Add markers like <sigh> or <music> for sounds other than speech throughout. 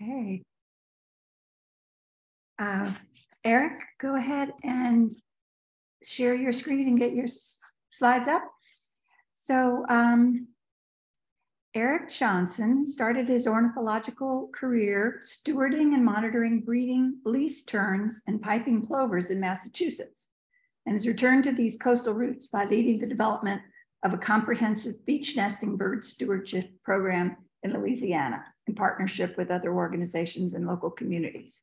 Okay. Uh, Erik, go ahead and share your screen and get your slides up. So um, Erik Johnson started his ornithological career stewarding and monitoring breeding least terns and piping plovers in Massachusetts and has returned to these coastal roots by leading the development of a comprehensive beach nesting bird stewardship program in Louisiana in partnership with other organizations and local communities.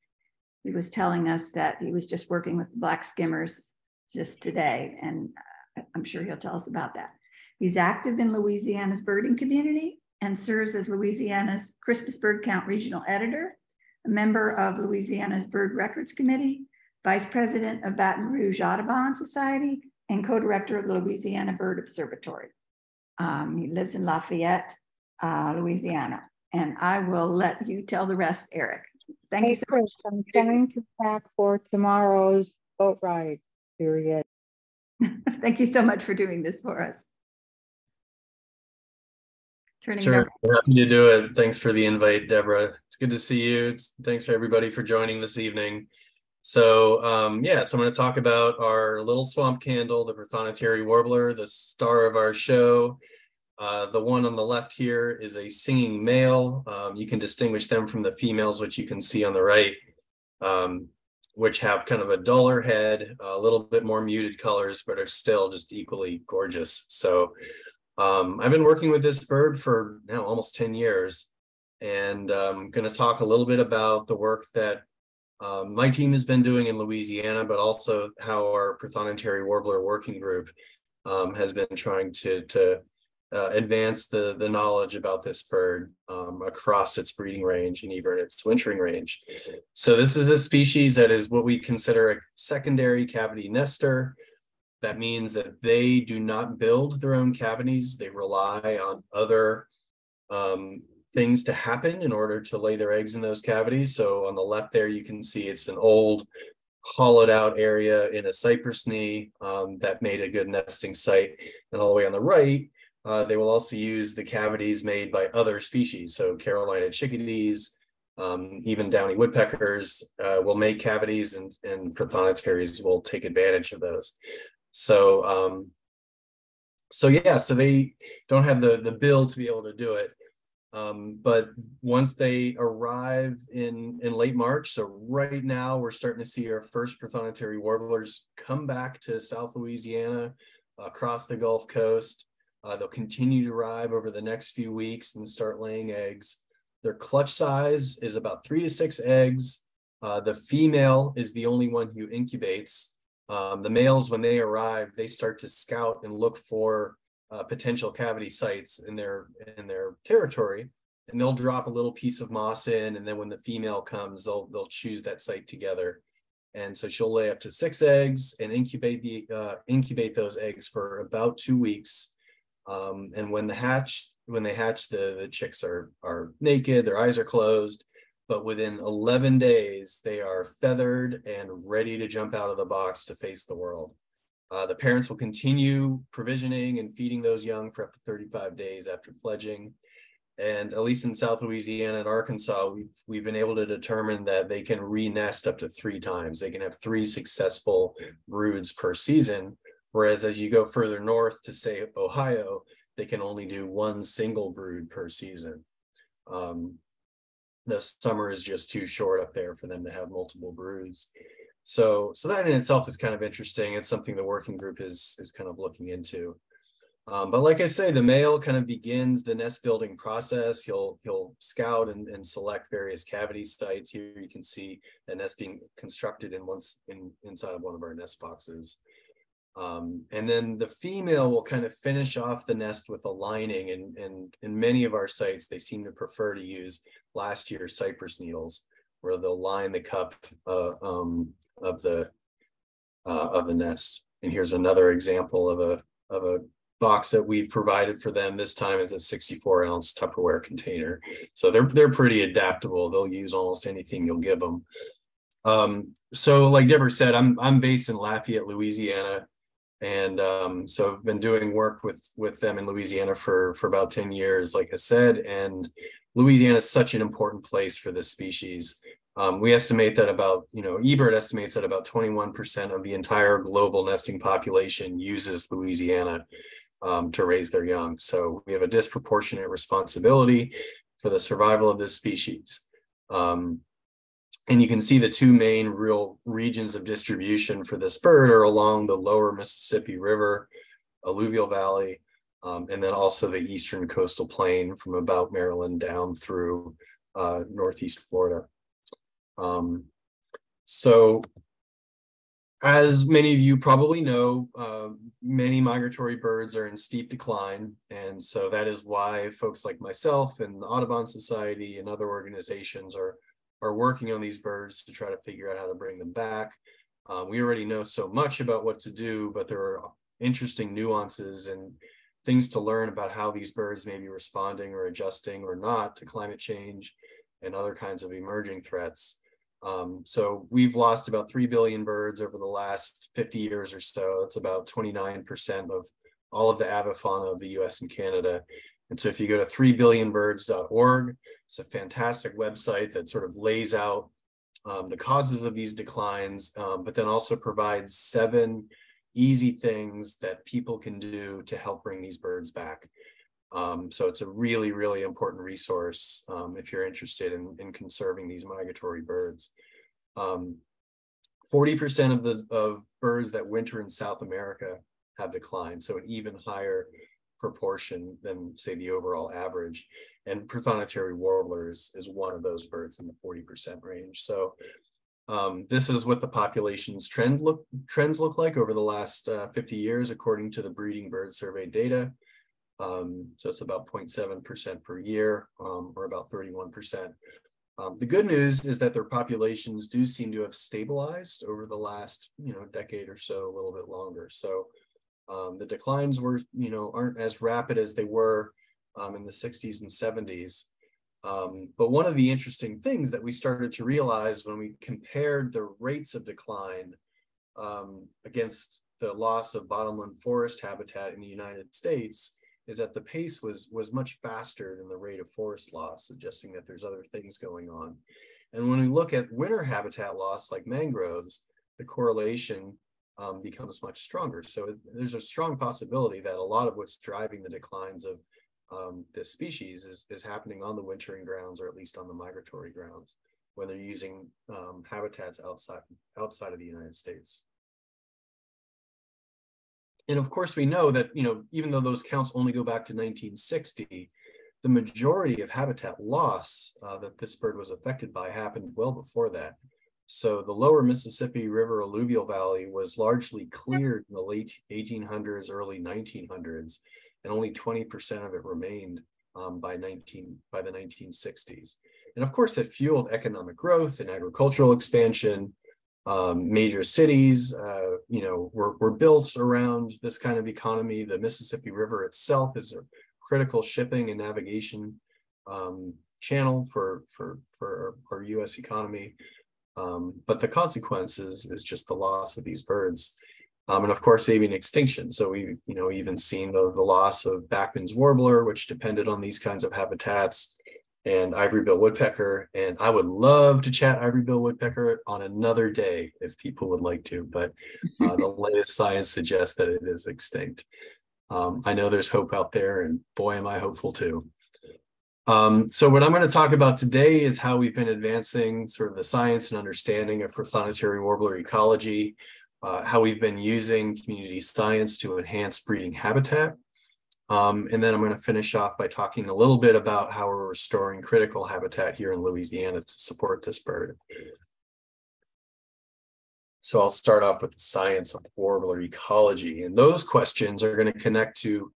He was telling us that he was just working with the black skimmers just today, and uh, I'm sure he'll tell us about that. He's active in Louisiana's birding community and serves as Louisiana's Christmas Bird Count Regional Editor, a member of Louisiana's Bird Records Committee, Vice President of Baton Rouge Audubon Society, and co-director of the Louisiana Bird Observatory. Um, he lives in Lafayette, uh, Louisiana. And I will let you tell the rest, Erik. Thank hey, you so Chris, much. I'm trying to pack for tomorrow's boat ride period. <laughs> Thank you so much for doing this for us. Turning sure, happy to do it. Thanks for the invite, Deborah. It's good to see you. It's, thanks for everybody for joining this evening. So um, yeah, so I'm going to talk about our little swamp candle, the Prothonotary warbler, the star of our show. Uh, the one on the left here is a singing male. Um, you can distinguish them from the females, which you can see on the right, um, which have kind of a duller head, a little bit more muted colors, but are still just equally gorgeous. So um, I've been working with this bird for now almost 10 years, and I'm um, going to talk a little bit about the work that um, my team has been doing in Louisiana, but also how our Prothonotary warbler working group um, has been trying to, to uh, advance the, the knowledge about this bird um, across its breeding range and even its wintering range. So this is a species that is what we consider a secondary cavity nester. That means that they do not build their own cavities. They rely on other um, things to happen in order to lay their eggs in those cavities. So on the left there, you can see it's an old hollowed out area in a cypress knee um, that made a good nesting site. And all the way on the right, uh, they will also use the cavities made by other species. So Carolina chickadees, um, even downy woodpeckers uh, will make cavities and, and will take advantage of those. So, um, so yeah, so they don't have the, the bill to be able to do it. Um, but once they arrive in, in late March, so right now we're starting to see our first prothonotary warblers come back to South Louisiana across the Gulf Coast. Uh, they'll continue to arrive over the next few weeks and start laying eggs. Their clutch size is about three to six eggs. Uh, the female is the only one who incubates. Um, the males, when they arrive, they start to scout and look for uh, potential cavity sites in their in their territory, and they'll drop a little piece of moss in, and then when the female comes, they'll they'll choose that site together, and so she'll lay up to six eggs and incubate the uh, incubate those eggs for about two weeks, um, and when the hatch when they hatch, the the chicks are are naked, their eyes are closed, but within 11 days they are feathered and ready to jump out of the box to face the world. Uh, the parents will continue provisioning and feeding those young for up to 35 days after fledging. And at least in South Louisiana and Arkansas, we've, we've been able to determine that they can re-nest up to three times. They can have three successful broods per season. Whereas as you go further north to say Ohio, they can only do one single brood per season. Um, the summer is just too short up there for them to have multiple broods. So, so that in itself is kind of interesting. It's something the working group is is kind of looking into. Um, but like I say, the male kind of begins the nest building process. He'll he'll scout and, and select various cavity sites. Here you can see a nest being constructed in once in inside of one of our nest boxes. Um, and then the female will kind of finish off the nest with a lining. And, and in many of our sites, they seem to prefer to use last year's cypress needles, where they'll line the cup uh, um, of the uh, of the nest. And here's another example of a of a box that we've provided for them. This time is a 64 ounce Tupperware container. So they're they're pretty adaptable. They'll use almost anything you'll give them. Um, so like Deborah said, I'm I'm based in Lafayette, Louisiana. And um, so I've been doing work with with them in Louisiana for for about 10 years, like I said, and Louisiana is such an important place for this species. Um, we estimate that about, you know, eBird estimates that about 21% of the entire global nesting population uses Louisiana um, to raise their young. So we have a disproportionate responsibility for the survival of this species. Um, and you can see the two main real regions of distribution for this bird are along the lower Mississippi River, alluvial valley, um, and then also the eastern coastal plain from about Maryland down through uh, northeast Florida. Um, so as many of you probably know, uh, many migratory birds are in steep decline. And so that is why folks like myself and the Audubon Society and other organizations are are working on these birds to try to figure out how to bring them back. Um, we already know so much about what to do, but there are interesting nuances and things to learn about how these birds may be responding or adjusting or not to climate change and other kinds of emerging threats. Um, so we've lost about 3 billion birds over the last 50 years or so. That's about 29% of all of the avifauna of the US and Canada. And so if you go to 3billionbirds.org, it's a fantastic website that sort of lays out um, the causes of these declines, um, but then also provides seven easy things that people can do to help bring these birds back. Um, so it's a really, really important resource um, if you're interested in, in conserving these migratory birds. 40% um, of the of birds that winter in South America have declined, so an even higher proportion than say the overall average. And prothonotary warblers is one of those birds in the 40% range. So um, this is what the population's trend look trends look like over the last uh, 50 years, according to the breeding bird survey data. Um, so it's about 0.7% per year, um, or about 31%. Um, the good news is that their populations do seem to have stabilized over the last, you know, decade or so, a little bit longer. So um, the declines were, you know, aren't as rapid as they were um, in the 60s and 70s. Um, but one of the interesting things that we started to realize when we compared the rates of decline um, against the loss of bottomland forest habitat in the United States is that the pace was was much faster than the rate of forest loss, suggesting that there's other things going on. And when we look at winter habitat loss like mangroves, the correlation um, becomes much stronger. So there's a strong possibility that a lot of what's driving the declines of um, this species is, is happening on the wintering grounds or at least on the migratory grounds when they're using um, habitats outside outside of the United States. And of course, we know that you know even though those counts only go back to 1960, the majority of habitat loss uh, that this bird was affected by happened well before that. So the lower Mississippi River alluvial valley was largely cleared in the late 1800s, early 1900s, and only 20% of it remained um, by 19 by the 1960s. And of course, it fueled economic growth and agricultural expansion. Um, major cities, uh, you know, were, were built around this kind of economy. The Mississippi River itself is a critical shipping and navigation um, channel for for for our U.S. economy. Um, but the consequences is just the loss of these birds. Um, and of course, avian extinction. So we've, you know, even seen the, the loss of Bachman's warbler, which depended on these kinds of habitats, and ivory-bill woodpecker. And I would love to chat ivory-bill woodpecker on another day if people would like to, but uh, the <laughs> latest science suggests that it is extinct. Um, I know there's hope out there, and boy, am I hopeful too. Um, so what I'm going to talk about today is how we've been advancing sort of the science and understanding of prothonotaries warbler ecology, uh, how we've been using community science to enhance breeding habitat. Um, and then I'm going to finish off by talking a little bit about how we're restoring critical habitat here in Louisiana to support this bird. So I'll start off with the science of warbler ecology. And those questions are going to connect to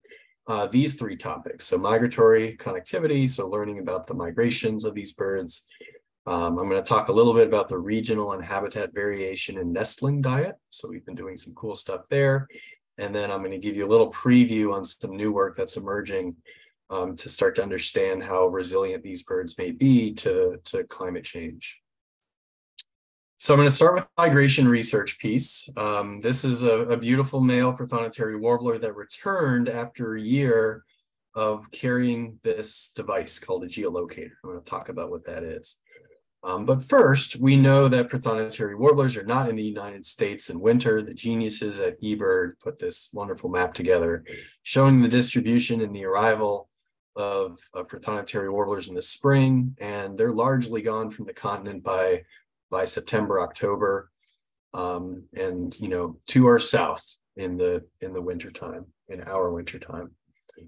uh, these three topics. So migratory connectivity, so learning about the migrations of these birds. Um, I'm going to talk a little bit about the regional and habitat variation in nestling diet. So we've been doing some cool stuff there. And then I'm going to give you a little preview on some new work that's emerging um, to start to understand how resilient these birds may be to, to climate change. So I'm going to start with migration research piece. Um, this is a, a, beautiful male prothonotary warbler that returned after a year of carrying this device called a geolocator. I'm going to talk about what that is. Um, but first, we know that prothonotary warblers are not in the United States in winter. The geniuses at eBird put this wonderful map together showing the distribution and the arrival of, of prothonotary warblers in the spring, and they're largely gone from the continent by, by September, October, um, and you know, to our south in the in the winter time, in our winter time.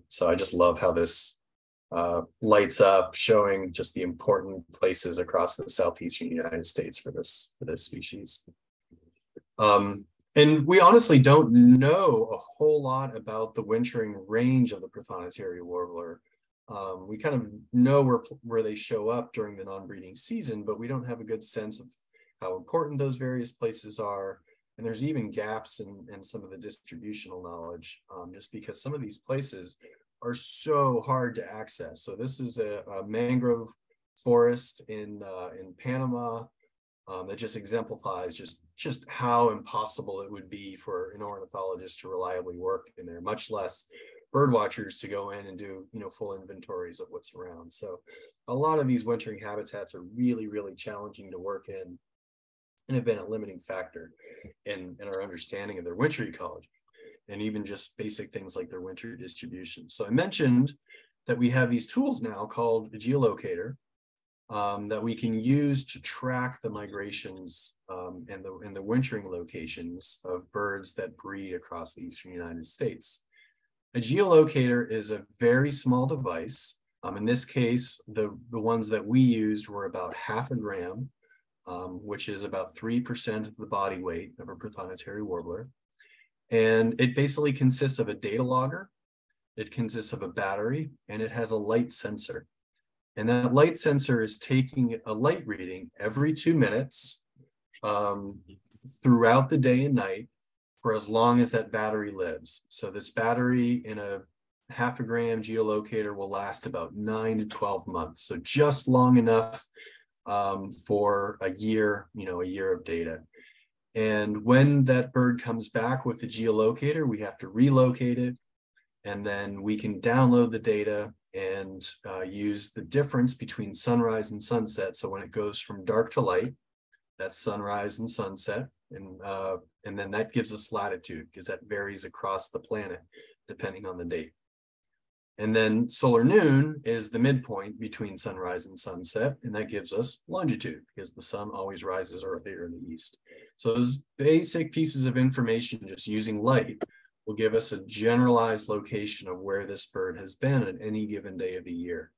So I just love how this uh, lights up showing just the important places across the southeastern United States for this for this species. Um, and we honestly don't know a whole lot about the wintering range of the Prothonotary warbler. Um, we kind of know where, where they show up during the non-breeding season, but we don't have a good sense of how important those various places are. And there's even gaps in, in some of the distributional knowledge, um, just because some of these places are so hard to access. So this is a, a mangrove forest in uh, in Panama um, that just exemplifies just just how impossible it would be for an ornithologist to reliably work in there, much less bird watchers to go in and do you know full inventories of what's around. So a lot of these wintering habitats are really really challenging to work in and have been a limiting factor in, in our understanding of their winter ecology and even just basic things like their winter distribution. So I mentioned that we have these tools now called a geolocator um, that we can use to track the migrations um, and the and the wintering locations of birds that breed across the eastern United States. A geolocator is a very small device. Um, in this case, the, the ones that we used were about half a gram, um, which is about 3% of the body weight of a prothonotary warbler. And it basically consists of a data logger, it consists of a battery, and it has a light sensor. And that light sensor is taking a light reading every two minutes um, throughout the day and night for as long as that battery lives. So this battery in a half a gram geolocator will last about nine to 12 months. So just long enough um, for a year, you know, a year of data. And when that bird comes back with the geolocator, we have to relocate it. And then we can download the data and uh, use the difference between sunrise and sunset. So when it goes from dark to light, that's sunrise and sunset. And, uh, and then that gives us latitude because that varies across the planet depending on the date. And then solar noon is the midpoint between sunrise and sunset, and that gives us longitude because the sun always rises earlier in the east. So those basic pieces of information just using light will give us a generalized location of where this bird has been at any given day of the year.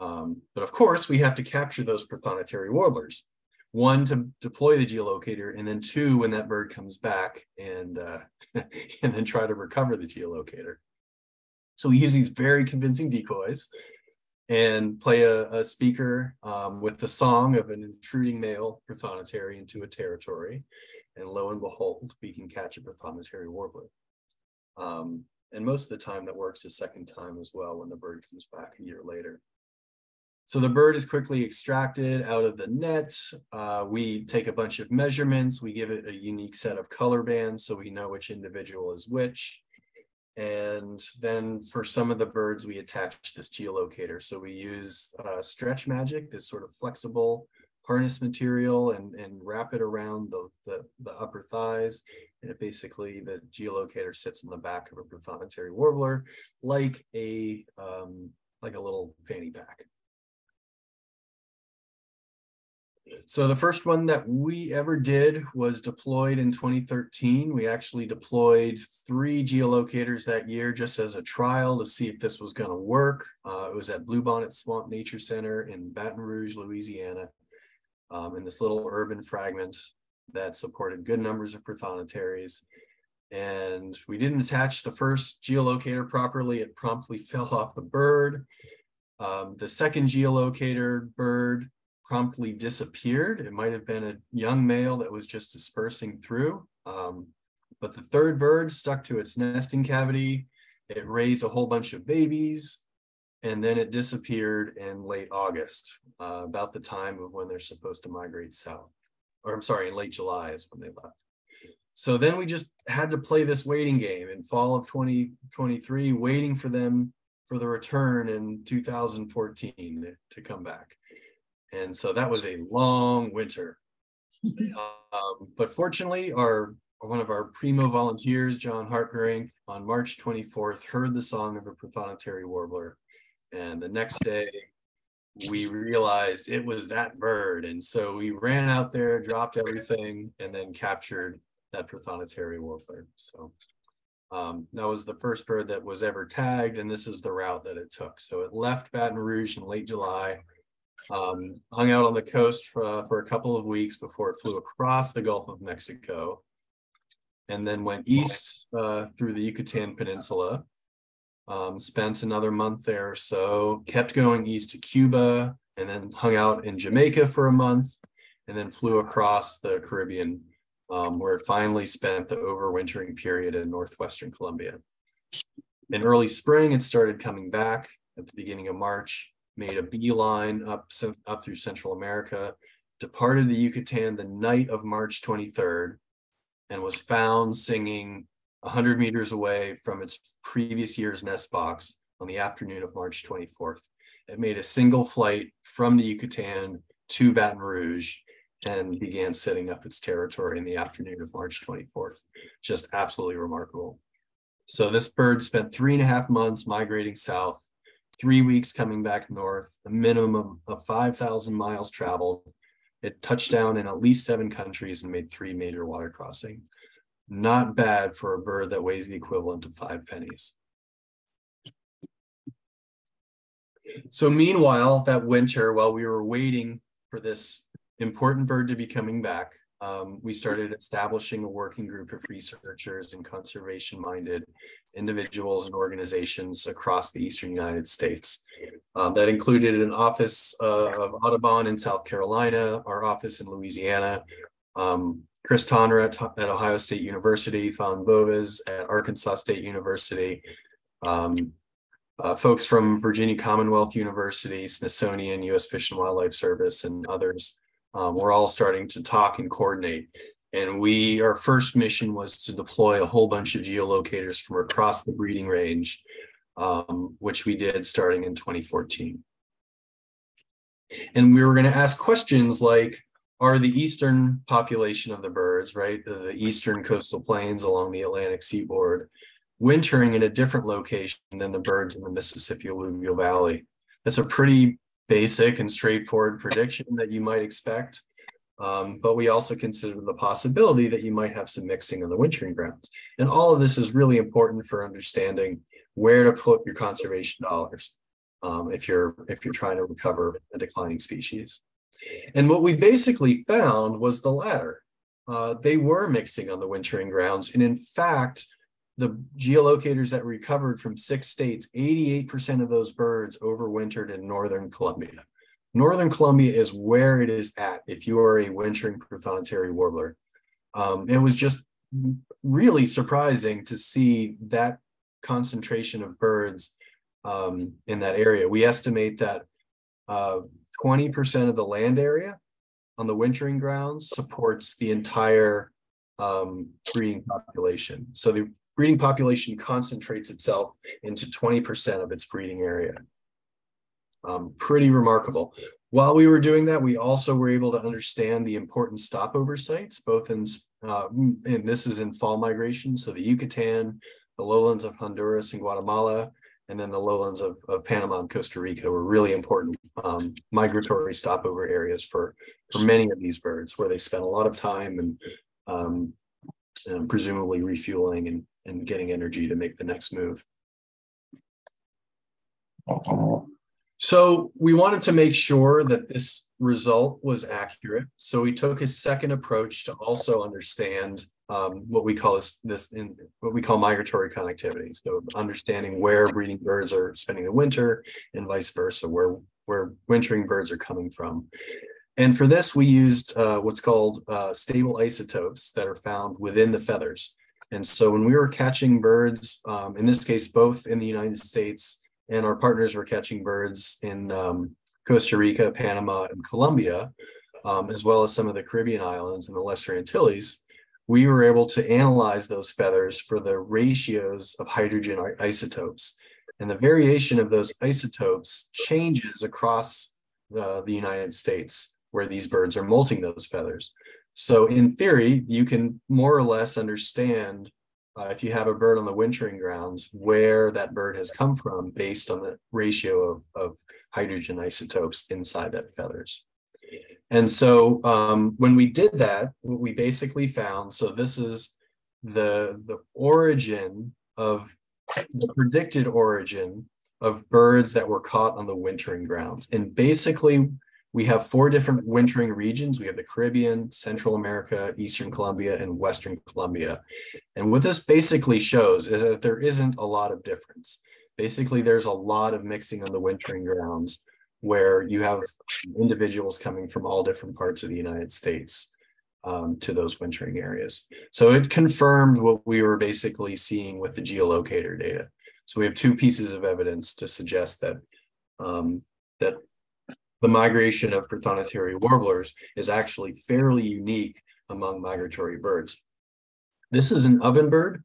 Um, but of course, we have to capture those prothonotary warblers. One, to deploy the geolocator, and then two, when that bird comes back and, uh, <laughs> and then try to recover the geolocator. So we use these very convincing decoys and play a, a speaker um, with the song of an intruding male prothonotary into a territory. And lo and behold, we can catch a prothonotary warbler. Um, and most of the time that works a second time as well when the bird comes back a year later. So the bird is quickly extracted out of the net. Uh, we take a bunch of measurements. We give it a unique set of color bands so we know which individual is which. And then for some of the birds, we attach this geolocator. So we use uh, stretch magic, this sort of flexible harness material and, and wrap it around the, the, the upper thighs. And it basically, the geolocator sits in the back of a prothonotary warbler like a, um, like a little fanny pack. So the first one that we ever did was deployed in 2013. We actually deployed three geolocators that year just as a trial to see if this was going to work. Uh, it was at Bluebonnet Swamp Nature Center in Baton Rouge, Louisiana, um, in this little urban fragment that supported good numbers of prothonotaries. And we didn't attach the first geolocator properly. It promptly <laughs> fell off the bird. Um, the second geolocator bird promptly disappeared. It might have been a young male that was just dispersing through. Um, but the third bird stuck to its nesting cavity. It raised a whole bunch of babies and then it disappeared in late August, uh, about the time of when they're supposed to migrate south. or I'm sorry, in late July is when they left. So then we just had to play this waiting game in fall of 2023, waiting for them for the return in 2014 to come back. And so that was a long winter. <laughs> um, but fortunately, our one of our primo volunteers, John Hartgerink, on March 24th, heard the song of a prothonotary warbler. And the next day, we realized it was that bird. And so we ran out there, dropped everything, and then captured that prothonotary warbler. So um, that was the first bird that was ever tagged, and this is the route that it took. So it left Baton Rouge in late July, um, hung out on the coast for, uh, for a couple of weeks before it flew across the Gulf of Mexico and then went east uh, through the Yucatan Peninsula. Um, spent another month there or so, kept going east to Cuba, and then hung out in Jamaica for a month, and then flew across the Caribbean, um, where it finally spent the overwintering period in northwestern Colombia. In early spring, it started coming back at the beginning of March, made a beeline up, up through Central America, departed the Yucatan the night of March 23rd, and was found singing 100 meters away from its previous year's nest box on the afternoon of March 24th. It made a single flight from the Yucatan to Baton Rouge and began setting up its territory in the afternoon of March 24th. Just absolutely remarkable. So this bird spent three and a half months migrating south, three weeks coming back north, a minimum of 5,000 miles traveled, it touched down in at least seven countries and made three major water crossing. Not bad for a bird that weighs the equivalent of five pennies. So meanwhile, that winter, while we were waiting for this important bird to be coming back, um, we started establishing a working group of researchers and conservation minded individuals and organizations across the eastern United States. Um, that included an office uh, of Audubon in South Carolina, our office in Louisiana, um, Chris Tonra at, at, Ohio State University, Than Boves at Arkansas State University, um, uh, folks from Virginia Commonwealth University, Smithsonian, U.S. Fish and Wildlife Service, and others um, we're all starting to talk and coordinate. And we, our first mission was to deploy a whole bunch of geolocators from across the breeding range, um, which we did starting in 2014. And we were going to ask questions like, are the eastern population of the birds, right, the, eastern coastal plains along the Atlantic seaboard, wintering in a different location than the birds in the Mississippi alluvial valley? That's a pretty basic and straightforward prediction that you might expect. Um, but we also consider the possibility that you might have some mixing on the wintering grounds. And all of this is really important for understanding where to put your conservation dollars um, if you're if you're trying to recover a declining species. And what we basically found was the latter. Uh, they were mixing on the wintering grounds. And in fact, the geolocators that recovered from six states, 88% of those birds overwintered in northern Colombia. Northern Colombia is where it is at if you are a wintering prothonotary warbler. Um, it was just really surprising to see that concentration of birds um, in that area. We estimate that 20% uh, of the land area on the wintering grounds supports the entire um, breeding population. So the breeding population concentrates itself into 20% of its breeding area. Um, pretty remarkable. While we were doing that, we also were able to understand the important stopover sites, both in, uh, and this is in fall migration, so the Yucatan, the lowlands of Honduras and Guatemala, and then the lowlands of, of Panama and Costa Rica were really important um, migratory stopover areas for, for many of these birds, where they spent a lot of time and, um, presumably refueling and, and getting energy to make the next move. So we wanted to make sure that this result was accurate. So we took a second approach to also understand um, what we call this, this in what we call migratory connectivity. So understanding where breeding birds are spending the winter and vice versa, where where wintering birds are coming from. And for this, we used uh, what's called uh, stable isotopes that are found within the feathers. And so when we were catching birds, um, in this case, both in the United States and our partners were catching birds in um, Costa Rica, Panama, and Colombia, um, as well as some of the Caribbean islands and the Lesser Antilles, we were able to analyze those feathers for the ratios of hydrogen isotopes. And the variation of those isotopes changes across the, the United States where these birds are molting those feathers. So in theory, you can more or less understand uh, if you have a bird on the wintering grounds, where that bird has come from based on the ratio of, of hydrogen isotopes inside that feathers. And so um, when we did that, what we basically found, so this is the, the origin of the predicted origin of birds that were caught on the wintering grounds. And basically, we have four different wintering regions. We have the Caribbean, Central America, Eastern Colombia, and Western Colombia. And what this basically shows is that there isn't a lot of difference. Basically, there's a lot of mixing on the wintering grounds where you have individuals coming from all different parts of the United States um, to those wintering areas. So it confirmed what we were basically seeing with the geolocator data. So we have two pieces of evidence to suggest that um, that the migration of prothonotary warblers is actually fairly unique among migratory birds. This is an ovenbird.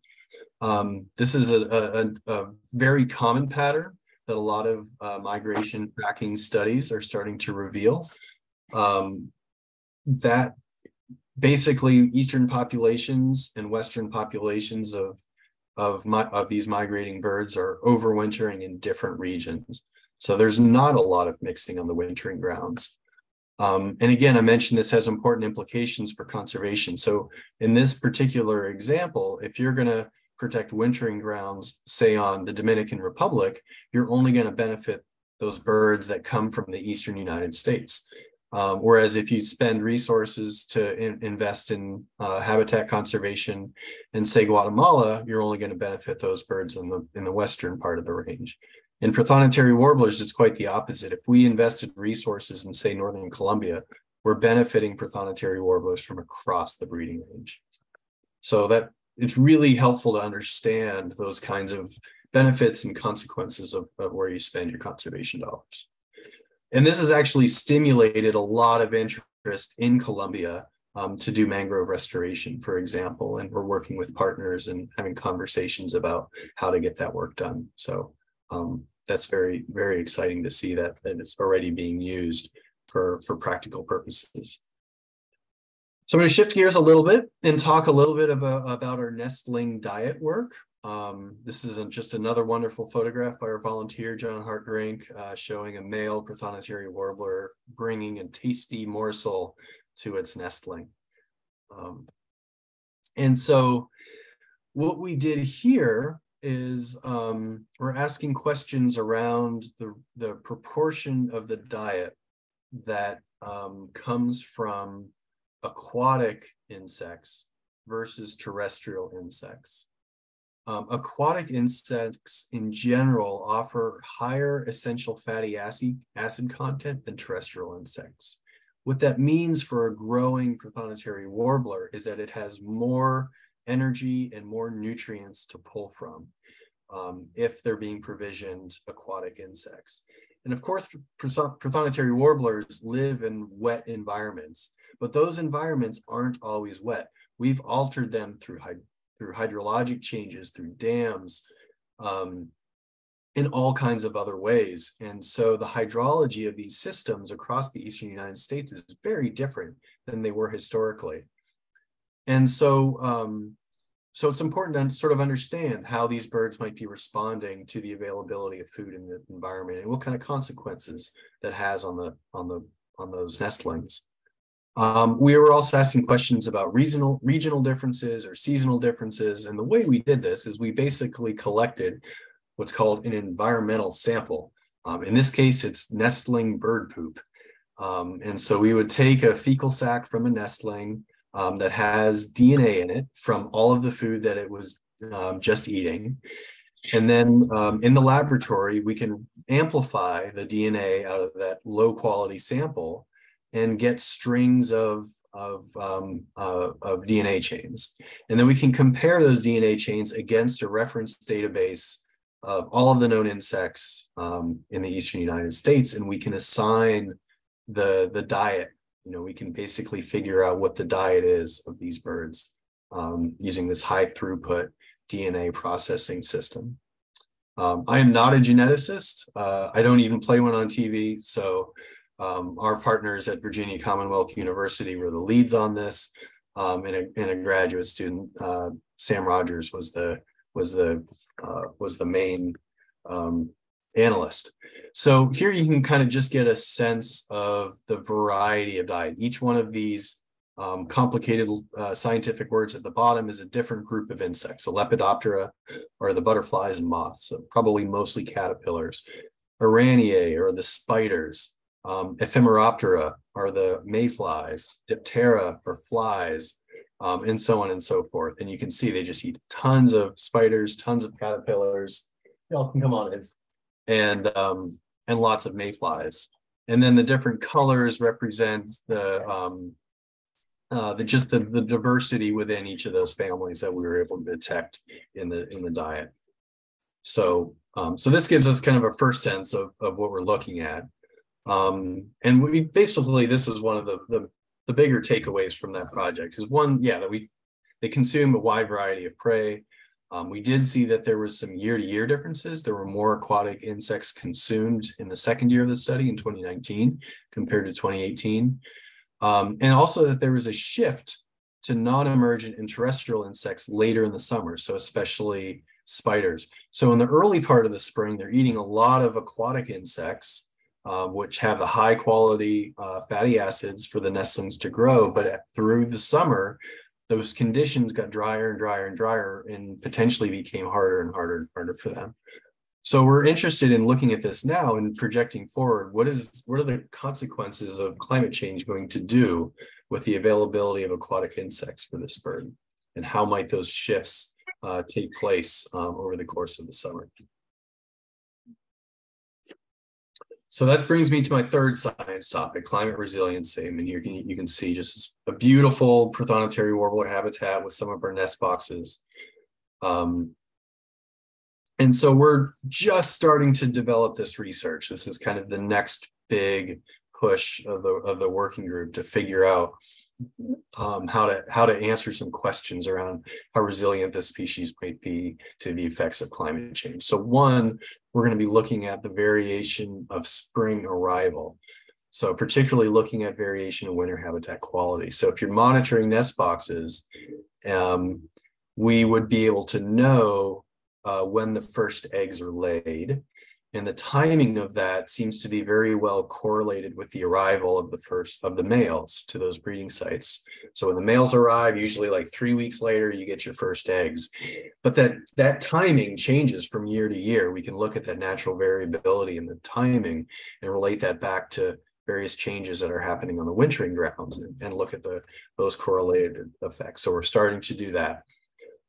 Um, this is a, a, a, very common pattern that a lot of uh, migration tracking studies are starting to reveal. Um, that basically eastern populations and western populations of of, of these migrating birds are overwintering in different regions. So there's not a lot of mixing on the wintering grounds. Um, and again, I mentioned this has important implications for conservation. So in this particular example, if you're going to protect wintering grounds, say on the Dominican Republic, you're only going to benefit those birds that come from the eastern United States. Um, whereas if you spend resources to in, invest in uh, habitat conservation in say Guatemala, you're only going to benefit those birds in the in the western part of the range. And for prothonotary warblers, it's quite the opposite. If we invested resources in, say, Northern Colombia, we're benefiting prothonotary warblers from across the breeding range. So that it's really helpful to understand those kinds of benefits and consequences of, of where you spend your conservation dollars. And this has actually stimulated a lot of interest in Colombia um, to do mangrove restoration, for example. And we're working with partners and having conversations about how to get that work done. So um, that's very, very exciting to see that, that it's already being used for, for practical purposes. So I'm going to shift gears a little bit and talk a little bit about, about our nestling diet work. Um, this is just another wonderful photograph by our volunteer, John Hartgerink, uh, showing a male prothonotary warbler bringing a tasty morsel to its nestling. Um, and so what we did here is um, we're asking questions around the, the proportion of the diet that um, comes from aquatic insects versus terrestrial insects. Um, aquatic insects in general offer higher essential fatty acid, acid content than terrestrial insects. What that means for a growing prothonotary warbler is that it has more energy and more nutrients to pull from um, if they're being provisioned aquatic insects. And of course, prothonotary warblers live in wet environments, but those environments aren't always wet. We've altered them through, through hydrologic changes, through dams, um, in all kinds of other ways. And so the hydrology of these systems across the eastern United States is very different than they were historically. And so, um, so it's important to sort of understand how these birds might be responding to the availability of food in the environment and what kind of consequences that has on the on the on those nestlings. Um, we were also asking questions about regional regional differences or seasonal differences, and the way we did this is we basically collected what's called an environmental sample. Um, in this case, it's nestling bird poop. Um, and so we would take a fecal sac from a nestling, um, that has DNA in it from all of the food that it was um, just eating. And then um, in the laboratory, we can amplify the DNA out of that low quality sample and get strings of, of, um, uh, of DNA chains. And then we can compare those DNA chains against a reference database of all of the known insects um, in the eastern United States, and we can assign the, the diet You know, we can basically figure out what the diet is of these birds um, using this high throughput DNA processing system. Um, I am not a geneticist. Uh, I don't even play one on TV. So um, our partners at Virginia Commonwealth University were the leads on this, um, and, a, and, a, graduate student, uh, Sam Rogers, was the was the uh, was the main um, analyst. So here you can kind of just get a sense of the variety of diet. Each one of these um, complicated uh, scientific words at the bottom is a different group of insects. So Lepidoptera are the butterflies and moths, so probably mostly caterpillars. Araneae are the spiders. Um, Ephemeroptera are the mayflies. Diptera are flies, um, and so on and so forth. And you can see they just eat tons of spiders, tons of caterpillars. Y'all can come on in. And, um, and lots of mayflies. And then the different colors represent the um, uh, the just the, the diversity within each of those families that we were able to detect in the in the diet. So um, so this gives us kind of a first sense of, of what we're looking at. Um, and we basically this is one of the, the the bigger takeaways from that project is one, yeah, that we they consume a wide variety of prey. Um, we did see that there was some year-to-year -year differences. There were more aquatic insects consumed in the second year of the study in 2019 compared to 2018. Um, and also that there was a shift to non-emergent and terrestrial insects later in the summer, so especially spiders. So in the early part of the spring, they're eating a lot of aquatic insects, uh, which have the high quality uh, fatty acids for the nestlings to grow. But through the summer, those conditions got drier and drier and drier and potentially became harder and harder and harder for them. So we're interested in looking at this now and projecting forward. What is what are the consequences of climate change going to do with the availability of aquatic insects for this bird, and how might those shifts uh, take place um, over the course of the summer? So that brings me to my third science topic, climate resiliency. I mean, you can you can see just a beautiful prothonotary warbler habitat with some of our nest boxes. Um, and so we're just starting to develop this research. This is kind of the next big push of the of the working group to figure out um, how to how to answer some questions around how resilient this species might be to the effects of climate change. So one, we're going to be looking at the variation of spring arrival. So particularly looking at variation in winter habitat quality. So if you're monitoring nest boxes, um, we would be able to know uh, when the first eggs are laid. And the timing of that seems to be very well correlated with the arrival of the first of the males to those breeding sites. So when the males arrive, usually like three weeks later, you get your first eggs. But that that timing changes from year to year. We can look at that natural variability in the timing and relate that back to various changes that are happening on the wintering grounds and, and look at the those correlated effects. So we're starting to do that.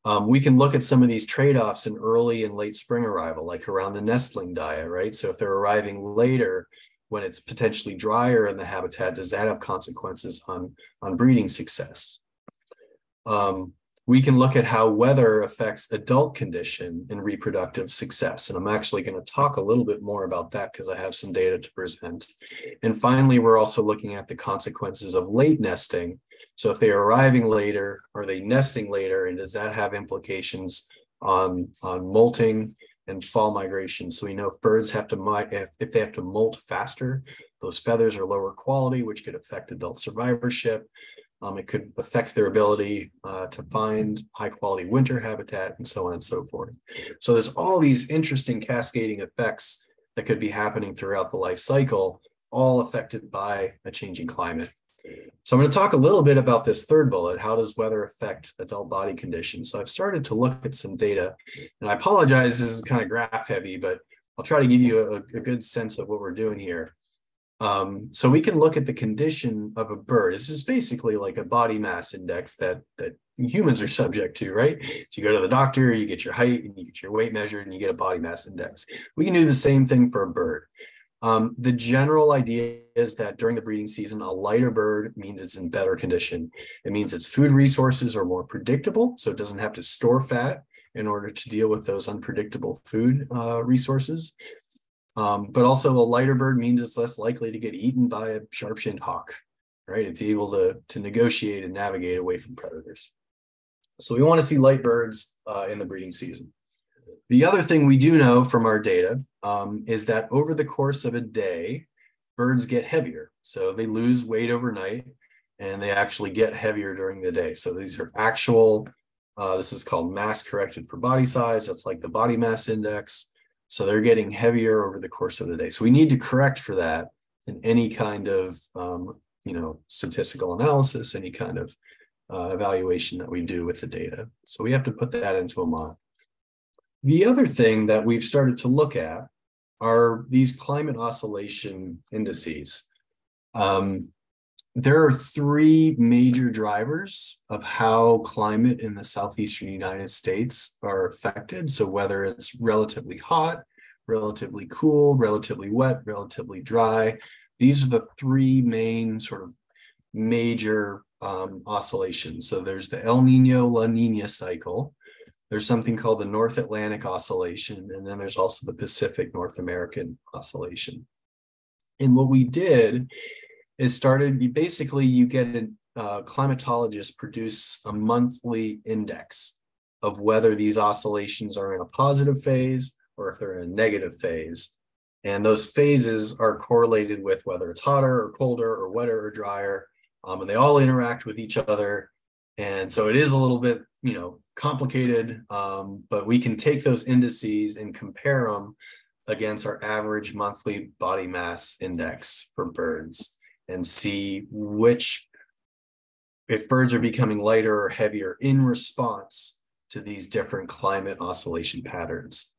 Um, we can look at some of these trade-offs in early and late spring arrival, like around the nestling diet, right? So if they're arriving later when it's potentially drier in the habitat, does that have consequences on, on breeding success? Um, we can look at how weather affects adult condition and reproductive success. And I'm actually going to talk a little bit more about that because I have some data to present. And finally, we're also looking at the consequences of late nesting so if they're arriving later, are they nesting later? And does that have implications on, on molting and fall migration? So we know if birds have to, if, if they have to molt faster, those feathers are lower quality, which could affect adult survivorship. Um, it could affect their ability uh, to find high quality winter habitat and so on and so forth. So there's all these interesting cascading effects that could be happening throughout the life cycle, all affected by a changing climate. So I'm going to talk a little bit about this third bullet. How does weather affect adult body conditions? So I've started to look at some data and I apologize, this is kind of graph heavy, but I'll try to give you a, a good sense of what we're doing here. Um, so we can look at the condition of a bird. This is basically like a body mass index that that humans are subject to, right? So you go to the doctor, you get your height and you get your weight measured and you get a body mass index. We can do the same thing for a bird. Um, the general idea is that during the breeding season, a lighter bird means it's in better condition. It means its food resources are more predictable, so it doesn't have to store fat in order to deal with those unpredictable food uh, resources. Um, but also a lighter bird means it's less likely to get eaten by a sharp-shinned hawk. right? It's able to, to negotiate and navigate away from predators. So we want to see light birds uh, in the breeding season. The other thing we do know from our data um, is that over the course of a day, birds get heavier. So they lose weight overnight and they actually get heavier during the day. So these are actual, uh, this is called mass corrected for body size. That's like the body mass index. So they're getting heavier over the course of the day. So we need to correct for that in any kind of, um, you know, statistical analysis, any kind of uh, evaluation that we do with the data. So we have to put that into a model. The other thing that we've started to look at are these climate oscillation indices. Um, there are three major drivers of how climate in the southeastern United States are affected. So whether it's relatively hot, relatively cool, relatively wet, relatively dry, these are the three main sort of major um, oscillations. So there's the El Nino La Nina cycle. There's something called the North Atlantic oscillation, and then there's also the Pacific North American oscillation. And what we did is started, basically you get a uh, climatologist produce a monthly index of whether these oscillations are in a positive phase or if they're in a negative phase. And those phases are correlated with whether it's hotter or colder or wetter or drier. Um, and they all interact with each other. And so it is a little bit, you know, complicated, um, but we can take those indices and compare them against our average monthly body mass index for birds and see which if birds are becoming lighter or heavier in response to these different climate oscillation patterns.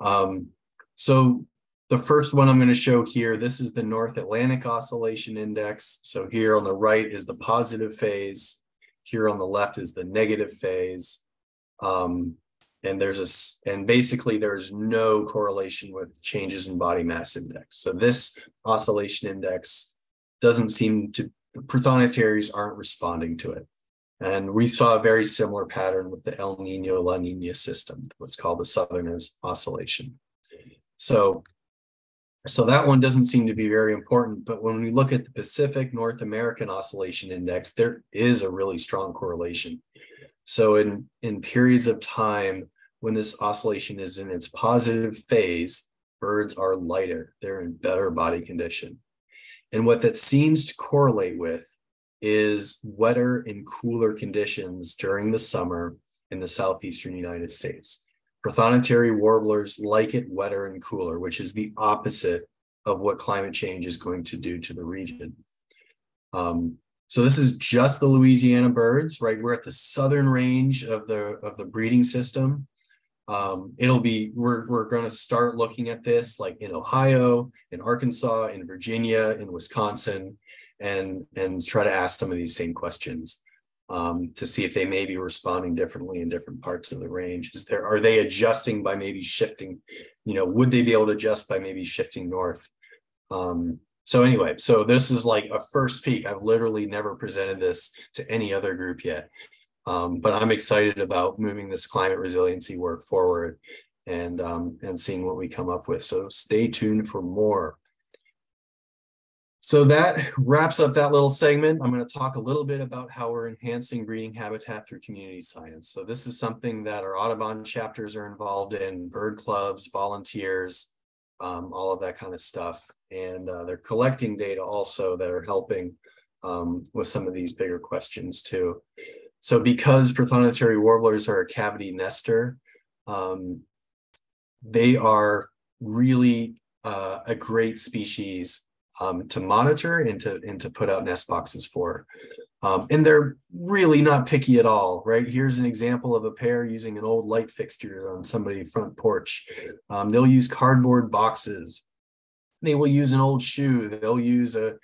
Um, so the first one I'm going to show here, this is the North Atlantic Oscillation Index. So here on the right is the positive phase. Here on the left is the negative phase. Um, and there's a, and basically there's no correlation with changes in body mass index. So this oscillation index doesn't seem to prothonotarians aren't responding to it. And we saw a very similar pattern with the El Nino La Nina system, what's called the Southern oscillation. So, so that one doesn't seem to be very important. But when we look at the Pacific North American Oscillation Index, there is a really strong correlation. So in, in periods of time when this oscillation is in its positive phase, birds are lighter, they're in better body condition. And what that seems to correlate with is wetter and cooler conditions during the summer in the southeastern United States. Prothonotary warblers like it wetter and cooler, which is the opposite of what climate change is going to do to the region. Um, so this is just the Louisiana birds, right? We're at the southern range of the of the breeding system. Um, it'll be we're we're going to start looking at this like in Ohio, in Arkansas, in Virginia, in Wisconsin, and and try to ask some of these same questions um, to see if they may be responding differently in different parts of the range. Is there are they adjusting by maybe shifting? You know, would they be able to adjust by maybe shifting north? Um, so anyway, so this is like a first peek. I've literally never presented this to any other group yet. Um, but I'm excited about moving this climate resiliency work forward and um, and seeing what we come up with. So stay tuned for more. So that wraps up that little segment. I'm going to talk a little bit about how we're enhancing breeding habitat through community science. So this is something that our Audubon chapters are involved in, bird clubs, volunteers, um, all of that kind of stuff. And uh, they're collecting data also that are helping um, with some of these bigger questions too. So because prothonotary warblers are a cavity nester, um, they are really uh, a great species um, to monitor and to, and to put out nest boxes for. Um, and they're really not picky at all, right? Here's an example of a pair using an old light fixture on somebody's front porch. Um, they'll use cardboard boxes. They will use an old shoe. They'll use a,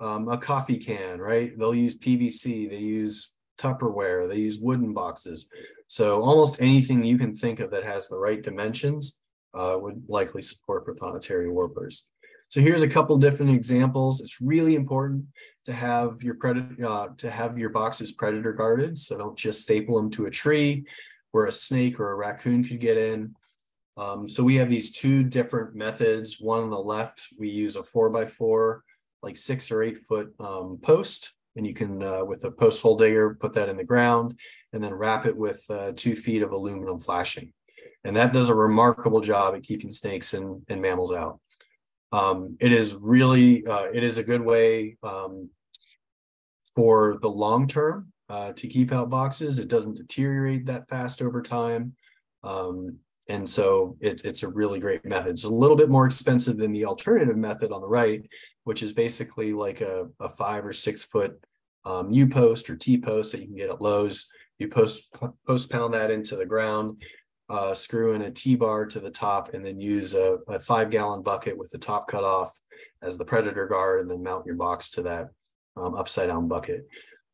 um, a coffee can, right? They'll use PVC. They use Tupperware, they use wooden boxes. So almost anything you can think of that has the right dimensions uh, would likely support prothonotary warblers. So here's a couple different examples. It's really important to have your predator uh, to have your boxes predator guarded. So don't just staple them to a tree where a snake or a raccoon could get in. Um, so we have these two different methods. One on the left, we use a four by four like six or eight foot um, post, and you can uh, with a post hole digger put that in the ground, and then wrap it with uh, two feet of aluminum flashing, and that does a remarkable job at keeping snakes and, and mammals out. Um, it is really uh, it is a good way um, for the long term uh, to keep out boxes. It doesn't deteriorate that fast over time. Um, and so it's it's a really great method. It's a little bit more expensive than the alternative method on the right, which is basically like a, a five or six foot um, U post or T post that you can get at Lowe's. You post post pound that into the ground, uh, screw in a T bar to the top, and then use a, a five gallon bucket with the top cut off as the predator guard, and then mount your box to that um, upside down bucket.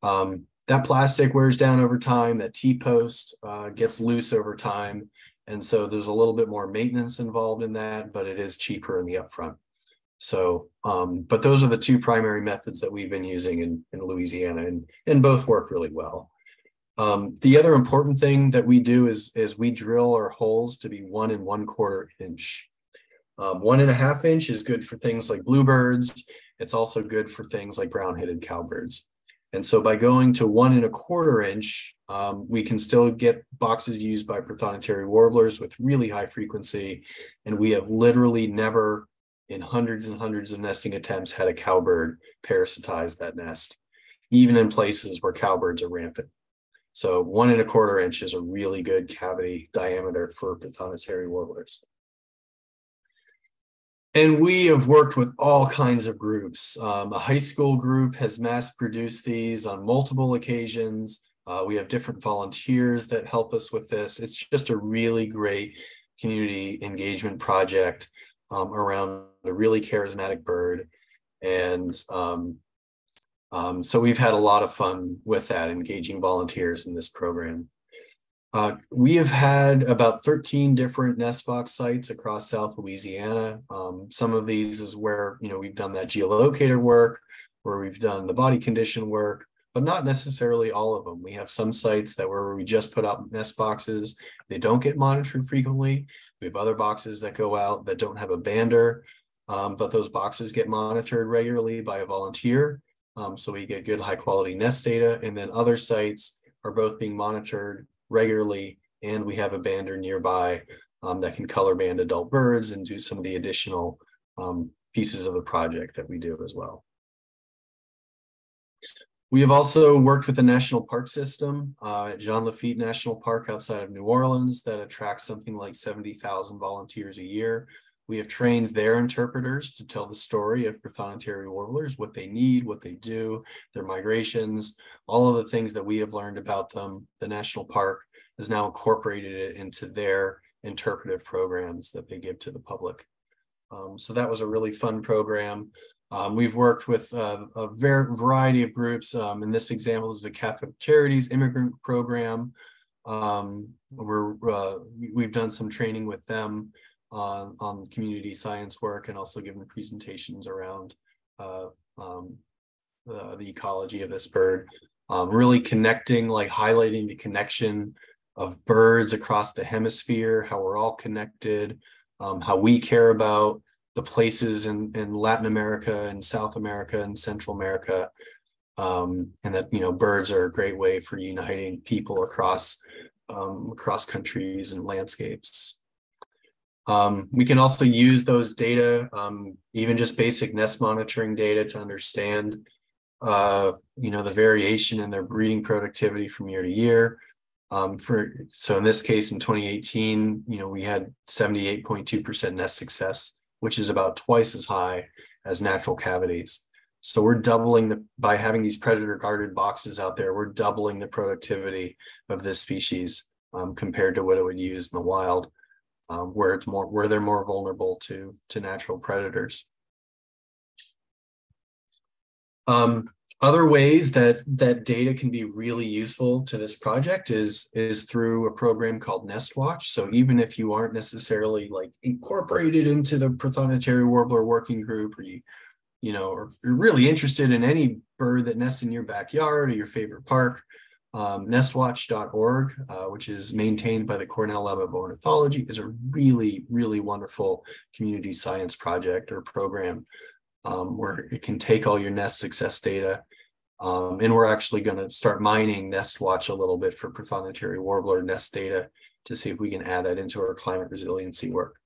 Um, that plastic wears down over time. That T post uh, gets loose over time. And so there's a little bit more maintenance involved in that, but it is cheaper in the upfront. So, um, but those are the two primary methods that we've been using in, in Louisiana and, and both work really well. Um, the other important thing that we do is, is we drill our holes to be one and one quarter inch. Um, one and a half inch is good for things like bluebirds. It's also good for things like brown-headed cowbirds. And so by going to one and a quarter inch, um, we can still get boxes used by prothonotary warblers with really high frequency. And we have literally never, in hundreds and hundreds of nesting attempts, had a cowbird parasitize that nest, even in places where cowbirds are rampant. So one and a quarter inch is a really good cavity diameter for prothonotary warblers. And we have worked with all kinds of groups. Um, a high school group has mass produced these on multiple occasions. Uh, we have different volunteers that help us with this. It's just a really great community engagement project um, around a really charismatic bird. And um, um so we've had a lot of fun with that, engaging volunteers in this program. Uh, we have had about 13 different nest box sites across South Louisiana. Um, some of these is where, you know, we've done that geolocator work, where we've done the body condition work, but not necessarily all of them. We have some sites that where we just put out nest boxes. They don't get monitored frequently. We have other boxes that go out that don't have a bander, um, but those boxes get monitored regularly by a volunteer. Um, so we get good high quality nest data. And then other sites are both being monitored regularly, and we have a bander nearby um, that can color band adult birds and do some of the additional um, pieces of the project that we do as well. We have also worked with the National Park System uh, at Jean Lafitte National Park outside of New Orleans that attracts something like 70,000 volunteers a year. We have trained their interpreters to tell the story of prothonotary warblers, what they need, what they do, their migrations, all of the things that we have learned about them. The national park has now incorporated it into their interpretive programs that they give to the public. Um, so that was a really fun program. Um, we've worked with uh, a variety of groups. Um, in this example is the Catholic Charities Immigrant Program. Um, we're, uh, we've done some training with them on, on community science work and also given presentations around uh, um, the, the, ecology of this bird. Um, really connecting, like highlighting the connection of birds across the hemisphere, how we're all connected, um, how we care about the places in, in Latin America and South America and Central America. Um, and that you know birds are a great way for uniting people across um, across countries and landscapes. Um, we can also use those data, um, even just basic nest monitoring data to understand, uh, you know, the variation in their breeding productivity from year to year. Um, for so in this case, in 2018, you know, we had 78.2% nest success, which is about twice as high as natural cavities. So we're doubling the by having these predator guarded boxes out there, we're doubling the productivity of this species um, compared to what it would use in the wild um, where it's more where they're more vulnerable to to natural predators. Um, other ways that that data can be really useful to this project is is through a program called Nest Watch. So even if you aren't necessarily like incorporated into the Prothonotary Warbler Working Group, or you you know, or you're really interested in any bird that nests in your backyard or your favorite park, um, nestwatch.org, uh, which is maintained by the Cornell Lab of Ornithology, is a really, really wonderful community science project or program. um, where it can take all your nest success data. Um, and we're actually going to start mining NestWatch a little bit for Prothonotary warbler nest data to see if we can add that into our climate resiliency work.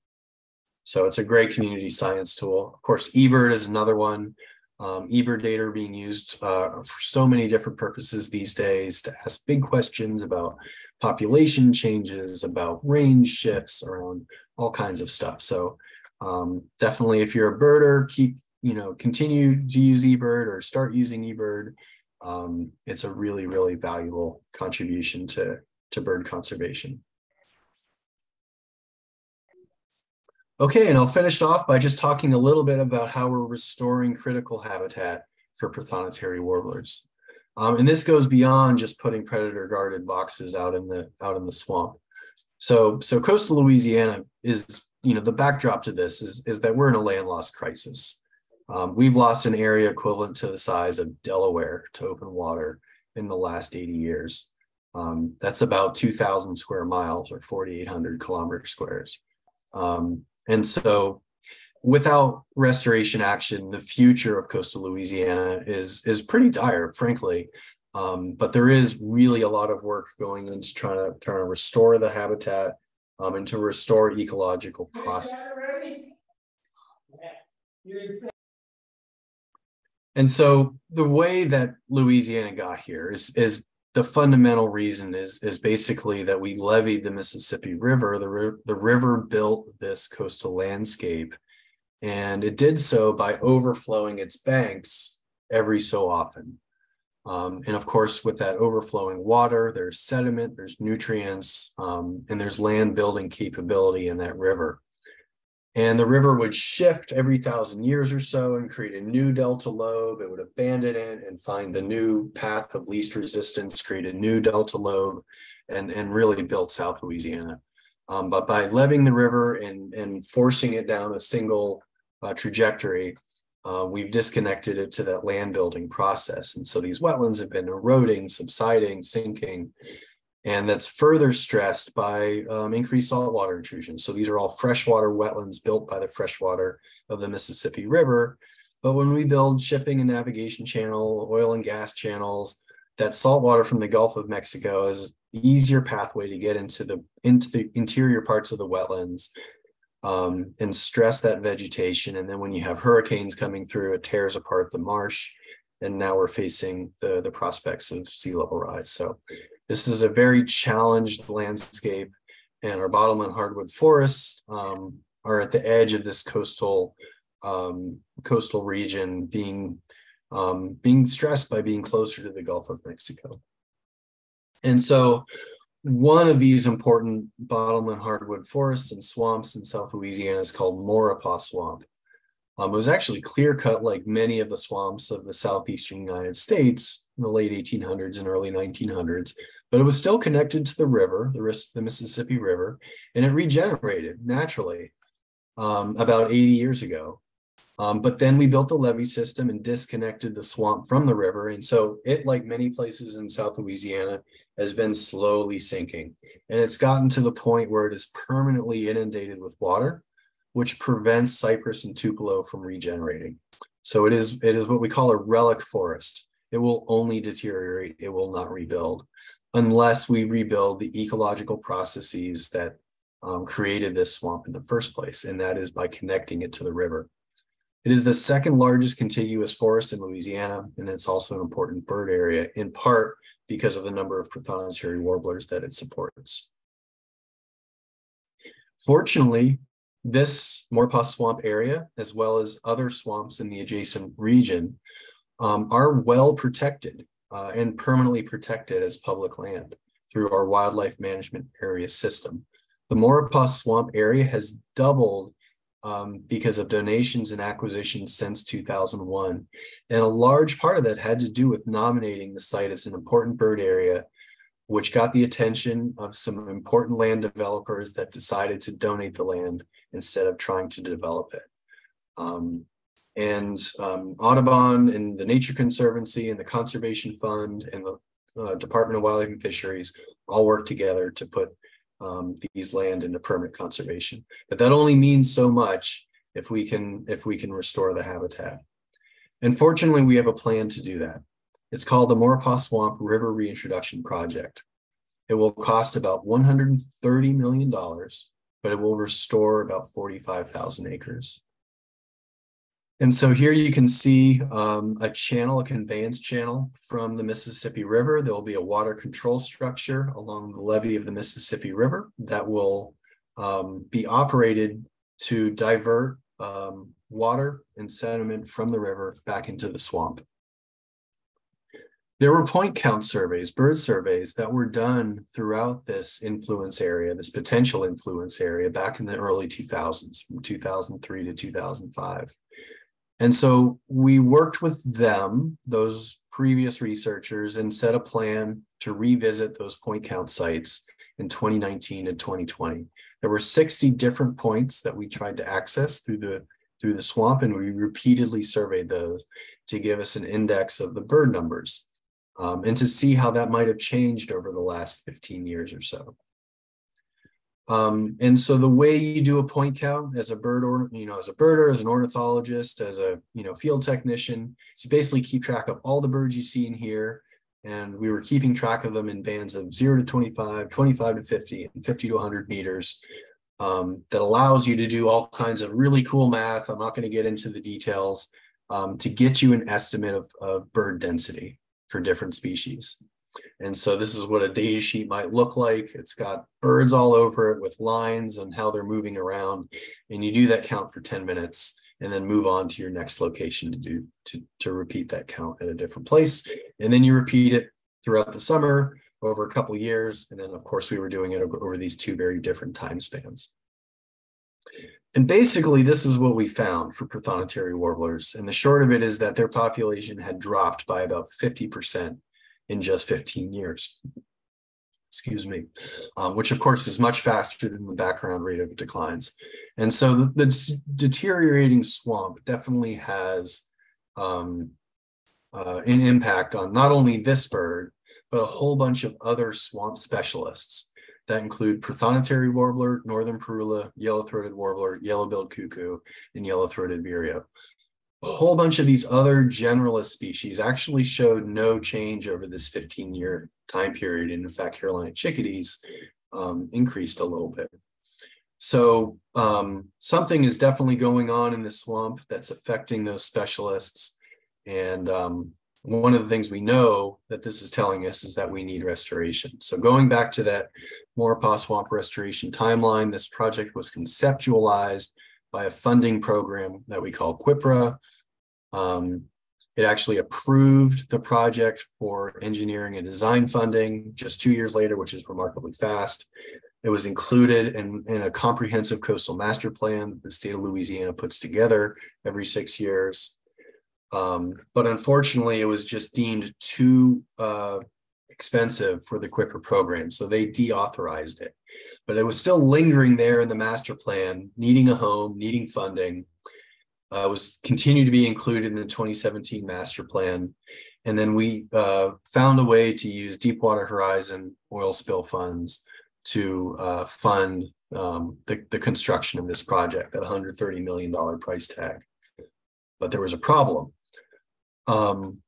So it's a great community science tool. Of course, eBird is another one. Um, eBird data are being used uh, for so many different purposes these days to ask big questions about population changes, about range shifts around all kinds of stuff. So um, definitely if you're a birder, keep, you know, continue to use eBird or start using eBird. Um, it's a really, really valuable contribution to, to bird conservation. Okay, and I'll finish off by just talking a little bit about how we're restoring critical habitat for prothonotary warblers. Um, and this goes beyond just putting predator guarded boxes out in the out in the swamp. So so coastal Louisiana is you know the backdrop to this is is that we're in a land loss crisis. Um, we've lost an area equivalent to the size of Delaware to open water in the last 80 years. Um, that's about 2,000 square miles or 4,800 kilometer squares. Um, and so without restoration action, the future of coastal Louisiana is is pretty dire, frankly. Um, but there is really a lot of work going into trying to trying to restore the habitat um, and to restore ecological process. And so the way that Louisiana got here is is the fundamental reason is is basically that we leveed the Mississippi River. The, the river built this coastal landscape, and it did so by overflowing its banks every so often. Um, and of course, with that overflowing water, there's sediment, there's nutrients, um, and there's land building capability in that river. And the river would shift every thousand years or so and create a new delta lobe. It would abandon it and find the new path of least resistance, create a new delta lobe, and, and really build South Louisiana. Um, but by leveeing the river and, and forcing it down a single uh, trajectory, uh, we've disconnected it to that land building process. And so these wetlands have been eroding, subsiding, sinking, and that's further stressed by um, increased saltwater intrusion. So these are all freshwater wetlands built by the freshwater of the Mississippi River. But when we build shipping and navigation channel, oil and gas channels, that saltwater from the Gulf of Mexico is easier pathway to get into the into the interior parts of the wetlands um, and stress that vegetation. And then when you have hurricanes coming through, it tears apart the marsh. And now we're facing the the prospects of sea level rise. So this is a very challenged landscape, and our bottom hardwood forests um, are at the edge of this coastal um, coastal region, being um, being stressed by being closer to the Gulf of Mexico. And so, one of these important bottomland hardwood forests and swamps in South Louisiana is called Maurepas Swamp. Um, it was actually clear cut like many of the swamps of the southeastern United States in the late 1800s and early 1900s, but it was still connected to the river, the, the Mississippi River, and it regenerated naturally um, about 80 years ago. Um, but then we built the levee system and disconnected the swamp from the river. And so it, like many places in South Louisiana, has been slowly sinking. And it's gotten to the point where it is permanently inundated with water which prevents cypress and tupelo from regenerating. So it is it is what we call a relic forest. It will only deteriorate, it will not rebuild unless we rebuild the ecological processes that um, created this swamp in the first place, and that is by connecting it to the river. It is the second largest contiguous forest in Louisiana, and it's also an important bird area, in part because of the number of prothonotary warblers that it supports. Fortunately, this Maurepas Swamp area, as well as other swamps in the adjacent region, um, are well protected uh, and permanently protected as public land through our wildlife management area system. The Maurepas Swamp area has doubled um, because of donations and acquisitions since 2001. And a large part of that had to do with nominating the site as an important bird area which got the attention of some important land developers that decided to donate the land instead of trying to develop it. Um, and um, Audubon and the Nature Conservancy and the Conservation Fund and the uh, Department of Wildlife and Fisheries all work together to put um, these land into permanent conservation. But that only means so much if we can if we can restore the habitat. And fortunately, we have a plan to do that. It's called the Maurepas Swamp River Reintroduction Project. It will cost about $130 million, but it will restore about 45,000 acres. And so here you can see um, a channel, a conveyance channel from the Mississippi River. There will be a water control structure along the levee of the Mississippi River that will um, be operated to divert um, water and sediment from the river back into the swamp. There were point count surveys, bird surveys that were done throughout this influence area, this potential influence area back in the early 2000s, from 2003 to 2005. And so we worked with them, those previous researchers, and set a plan to revisit those point count sites in 2019 and 2020. There were 60 different points that we tried to access through the through the swamp, and we repeatedly surveyed those to give us an index of the bird numbers um, and to see how that might have changed over the last 15 years or so. Um, and so the way you do a point count as a bird or you know as a birder, as an ornithologist, as a you know field technician, is you basically keep track of all the birds you see in here. And we were keeping track of them in bands of 0 to 25, 25 to 50, and 50 to 100 meters. Um, that allows you to do all kinds of really cool math. I'm not going to get into the details um, to get you an estimate of, of bird density for different species. And so this is what a data sheet might look like. It's got birds all over it with lines and how they're moving around. And you do that count for 10 minutes and then move on to your next location to do to, to repeat that count at a different place. And then you repeat it throughout the summer over a couple years. And then of course we were doing it over, over these two very different time spans. And basically, this is what we found for prothonotary warblers. And the short of it is that their population had dropped by about 50% in just 15 years. Excuse me, um, which of course is much faster than the background rate of declines. And so the, the deteriorating swamp definitely has um, uh, an impact on not only this bird, but a whole bunch of other swamp specialists that include prothonotary warbler, northern parula, yellow-throated warbler, yellow-billed cuckoo, and yellow-throated vireo a whole bunch of these other generalist species actually showed no change over this 15 year time period. And in fact, Carolina chickadees um, increased a little bit. So um, something is definitely going on in the swamp that's affecting those specialists. And um, one of the things we know that this is telling us is that we need restoration. So going back to that Maurepas Swamp restoration timeline, this project was conceptualized by a funding program that we call CWPPRA. Um, it actually approved the project for engineering and design funding just two years later, which is remarkably fast. It was included in, in a comprehensive coastal master plan that the state of Louisiana puts together every six years. Um, but unfortunately, it was just deemed too uh, expensive for the CWPPRA program. So they deauthorized it. But it was still lingering there in the master plan, needing a home, needing funding. Uh, was continued to be included in the 2017 master plan. And then we uh, found a way to use Deepwater Horizon oil spill funds to uh, fund um, the, the construction of this project at $130 million price tag. But there was a problem. Um,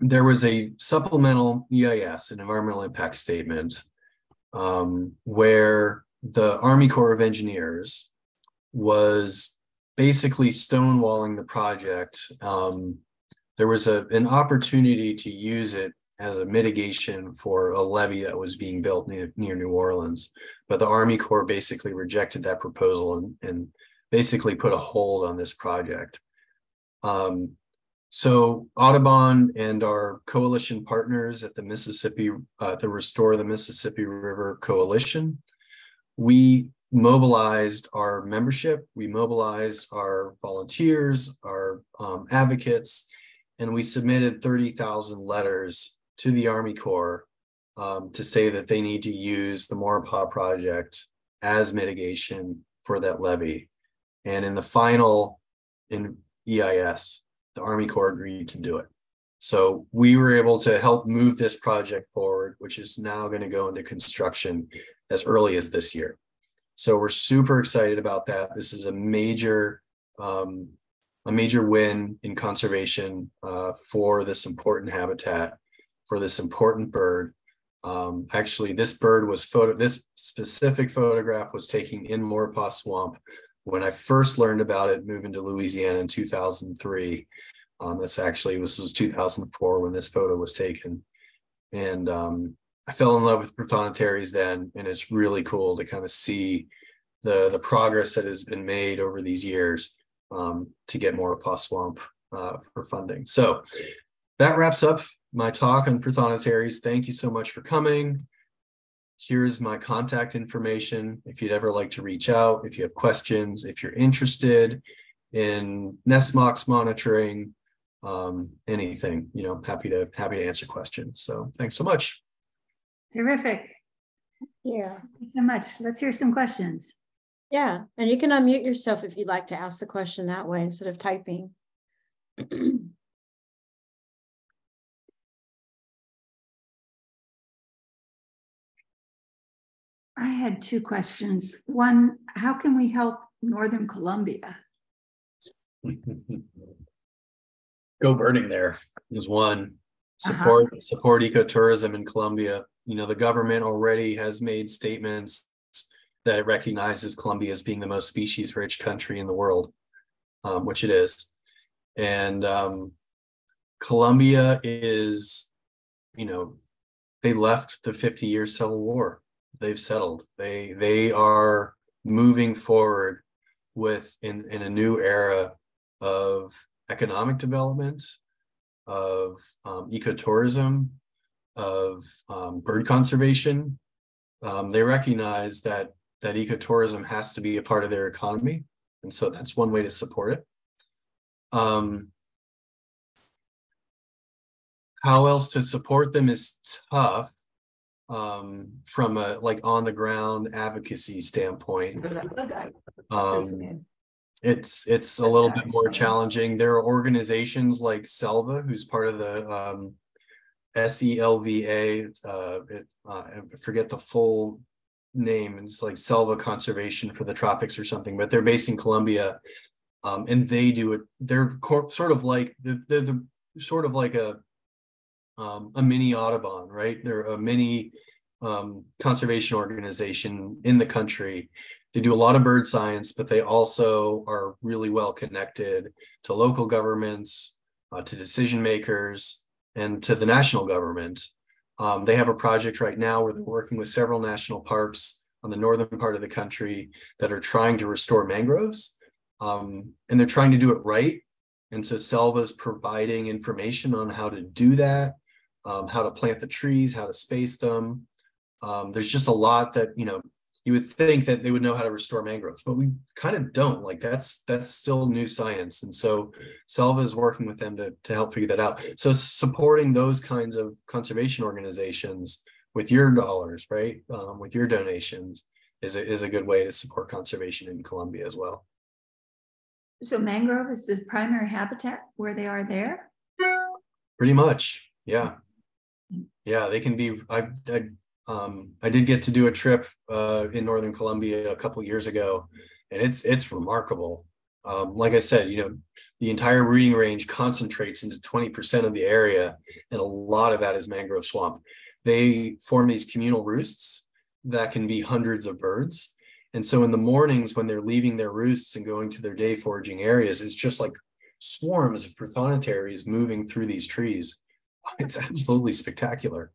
there was a supplemental EIS, an environmental impact statement, um, where the Army Corps of Engineers was basically stonewalling the project. Um, there was a, an opportunity to use it as a mitigation for a levee that was being built near, near New Orleans. But the Army Corps basically rejected that proposal and, and basically put a hold on this project. Um, so Audubon and our coalition partners at the Mississippi, uh, the Restore the Mississippi River Coalition, we mobilized our membership, we mobilized our volunteers, our um, advocates, and we submitted 30,000 letters to the Army Corps um, to say that they need to use the Maurepas project as mitigation for that levee. And in the final in EIS, the Army Corps agreed to do it. So we were able to help move this project forward, which is now going to go into construction as early as this year. So we're super excited about that. This is a major um, a major win in conservation uh, for this important habitat, for this important bird. Um, actually, this bird was photo. This specific photograph was taken in Maurepas Swamp when I first learned about it moving to Louisiana in 2003. Um, this actually this was 2004 when this photo was taken, and um, I fell in love with Prothonotarides then, and it's really cool to kind of see the the progress that has been made over these years um, to get more Maurepas Swamp uh, for funding. So that wraps up my talk on Prothonotarides. Thank you so much for coming. Here's my contact information. If you'd ever like to reach out, if you have questions, if you're interested in nest box monitoring, um, anything, you know, happy to happy to answer questions. So thanks so much. Terrific. Yeah. Thank you so much. Let's hear some questions. Yeah, and you can unmute yourself if you'd like to ask the question that way instead of typing. <clears throat> I had two questions. One, how can we help Northern Colombia? <laughs> Go birding there is one. Uh-huh. Support support ecotourism in Colombia. You know, the government already has made statements that it recognizes Colombia as being the most species rich country in the world, um, which it is. And um, Colombia is, you know, they left the 50 year civil war. They've settled. They they are moving forward with in, in a new era of economic development, of um, ecotourism, of um, bird conservation. Um, they recognize that that ecotourism has to be a part of their economy, and so that's one way to support it. Um, how else to support them is tough um, from a like on the ground advocacy standpoint. Um, it's it's a little bit more challenging. There are organizations like Selva, who's part of the um, SELVA. Uh, it, uh, I forget the full name. It's like Selva Conservation for the Tropics or something, but they're based in Colombia, um, and they do it. They're sort of like they're, they're the sort of like a um, a mini Audubon, right? They're a mini um, conservation organization in the country. They do a lot of bird science, but they also are really well connected to local governments, uh, to decision makers, and to the national government. Um, they have a project right now where they're working with several national parks on the northern part of the country that are trying to restore mangroves. Um, and they're trying to do it right. And so Selva is providing information on how to do that, um, how to plant the trees, how to space them. Um, there's just a lot that, you know, you would think that they would know how to restore mangroves, but we kind of don't. Like that's that's still new science, and so Selva is working with them to to help figure that out. So supporting those kinds of conservation organizations with your dollars, right, um, with your donations, is a, is a good way to support conservation in Colombia as well. So mangrove is the primary habitat where they are there? Pretty much, yeah, yeah. They can be. I I um, I did get to do a trip uh, in northern Colombia a couple years ago, and it's it's remarkable. Um, like I said, you know, the entire breeding range concentrates into 20% of the area, and a lot of that is mangrove swamp. They form these communal roosts that can be hundreds of birds. And so in the mornings when they're leaving their roosts and going to their day foraging areas, it's just like swarms of Prothonotarides moving through these trees. <laughs> It's absolutely spectacular.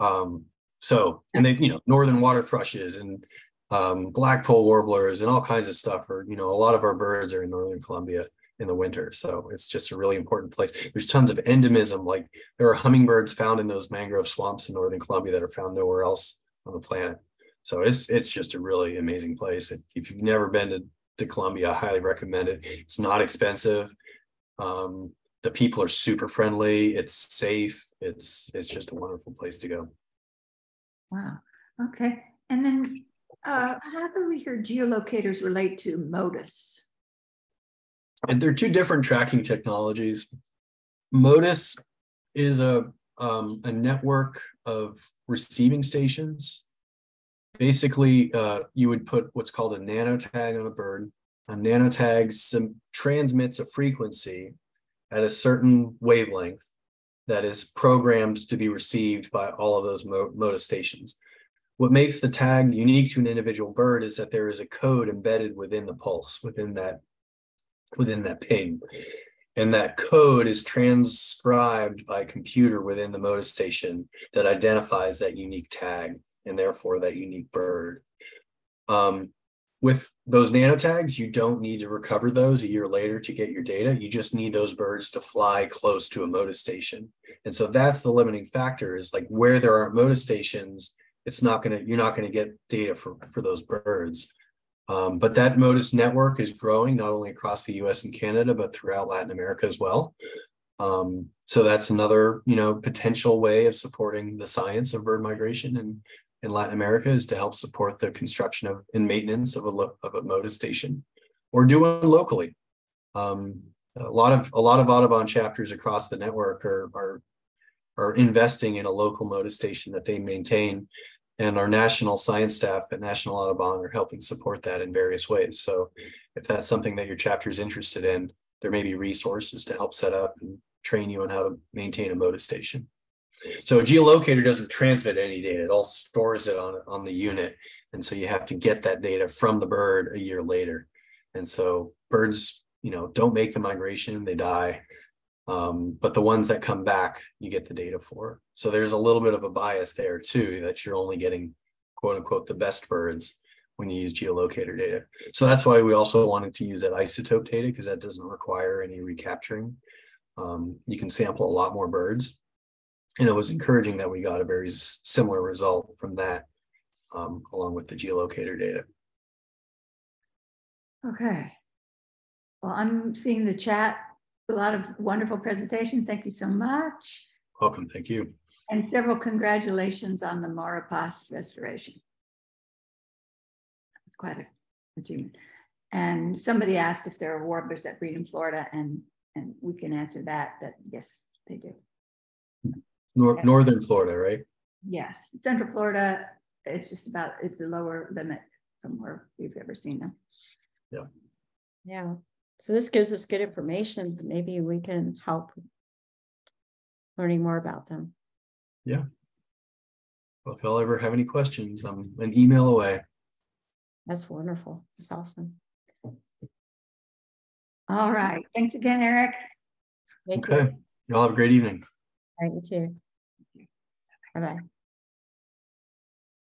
Um, so, and they, you know, northern water thrushes and um, blackpoll warblers and all kinds of stuff. Or, you know, a lot of our birds are in northern Colombia in the winter. So it's just a really important place. There's tons of endemism. Like there are hummingbirds found in those mangrove swamps in northern Colombia that are found nowhere else on the planet. So it's it's just a really amazing place. If, if you've never been to, to Colombia, I highly recommend it. It's not expensive. Um, the people are super friendly. It's safe. It's it's just a wonderful place to go. Wow. Okay. And then uh, how do your geolocators relate to Motus? And they're two different tracking technologies. Motus is a um, a network of receiving stations basically, uh, you would put what's called a nanotag on a bird. A nanotag sim- transmits a frequency at a certain wavelength that is programmed to be received by all of those mo- Motus stations. What makes the tag unique to an individual bird is that there is a code embedded within the pulse, within that within that ping. And that code is transcribed by a computer within the Motus station that identifies that unique tag and therefore that unique bird. Um, with those nanotags, you don't need to recover those a year later to get your data. You just need those birds to fly close to a Motus station. And so that's the limiting factor is like where there aren't Motus stations, it's not gonna, you're not gonna get data for, for those birds. Um, but that Motus network is growing not only across the US and Canada, but throughout Latin America as well. Um, so that's another, you know, potential way of supporting the science of bird migration in, in Latin America is to help support the construction of and maintenance of a, of a Motus station or do one locally. Um, a lot of a lot of Audubon chapters across the network are, are are investing in a local Motus station that they maintain and our national science staff at National Audubon are helping support that in various ways. So if that's something that your chapter is interested in, there may be resources to help set up and train you on how to maintain a Motus station. So a geolocator doesn't transmit any data, it all stores it on, on the unit. And so you have to get that data from the bird a year later. And so birds, you know, don't make the migration, they die. Um, but the ones that come back, you get the data for. So there's a little bit of a bias there too, that you're only getting quote unquote the best birds when you use geolocator data. So that's why we also wanted to use that isotope data because that doesn't require any recapturing. Um, you can sample a lot more birds. And it was encouraging that we got a very similar result from that um, along with the geolocator data. Okay. Well, I'm seeing the chat a lot of wonderful presentation. Thank you so much. Welcome. Thank you. And several congratulations on the Maurepas restoration. It's quite a achievement. And somebody asked if there are warblers that breed in Florida, and and we can answer that. That yes, they do. Nor Northern Florida, right? Yes, Central Florida. It's just about it's the lower limit from where we've ever seen them. Yeah. Yeah. So this gives us good information. Maybe we can help learning more about them. Yeah. Well, if y'all ever have any questions, I'm an email away. That's wonderful. That's awesome. All right. Thanks again, Erik. Thank okay. you. Y'all have a great evening. All right, you too. Bye bye.